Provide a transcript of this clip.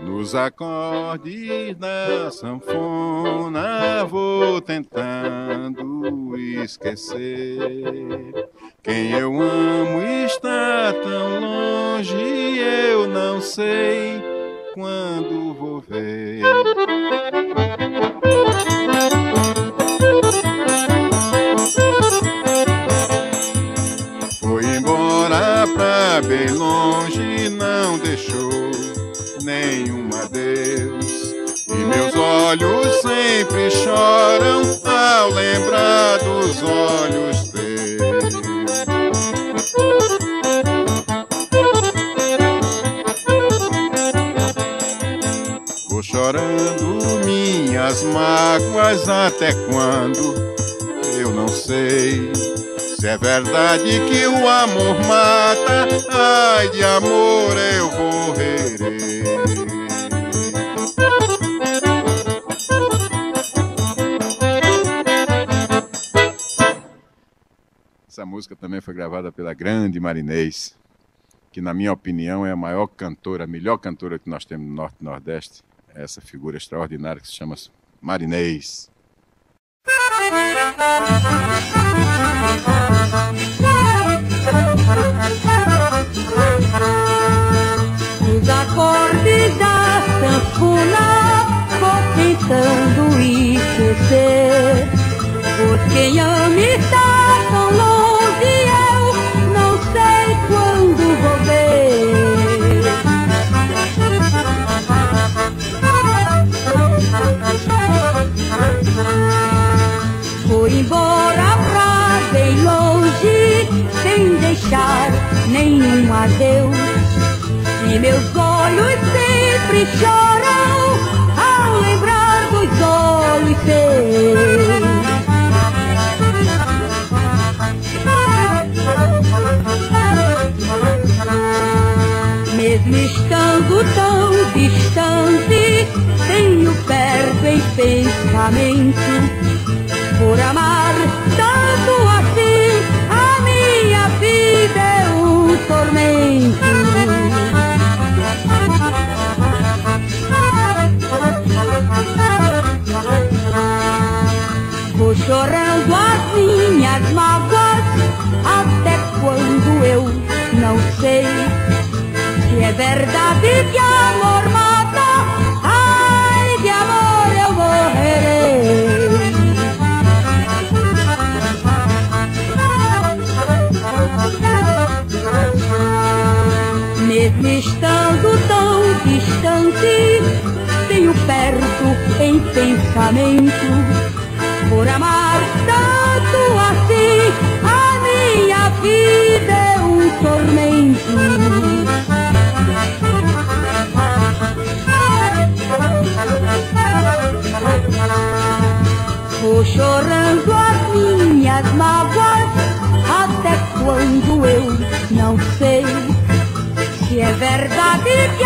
Nos acordes da sanfona vou tentando esquecer. Quem eu amo está tão longe, eu não sei quando vou ver. Foi embora pra bem longe, não deixou nenhum adeus. E meus olhos sempre choram ao lembrar dos olhos chorando minhas mágoas até quando eu não sei. Se é verdade que o amor mata, ai de amor eu morrerei. Essa música também foi gravada pela grande Marinês, que na minha opinião é a maior cantora, a melhor cantora que nós temos no Norte e Nordeste. Essa figura extraordinária que se chama Marinês. Os acordes da sanfona vou tentando esquecer. Por quem ama deixar nenhum adeus. E meus olhos sempre choram ao lembrar dos olhos teus. Mesmo estando tão distante, tenho perto em pensamento. Por amar Vou chorando as minhas mágoas até quando eu não sei se é verdade que amor mata. Ai, de amor eu morrerei. Mesmo estando tão distante, tenho perto em pensamento. Por amar tanto assim, a minha vida é um tormento. Vou chorando as minhas mágoas até quando eu não sei se é verdade que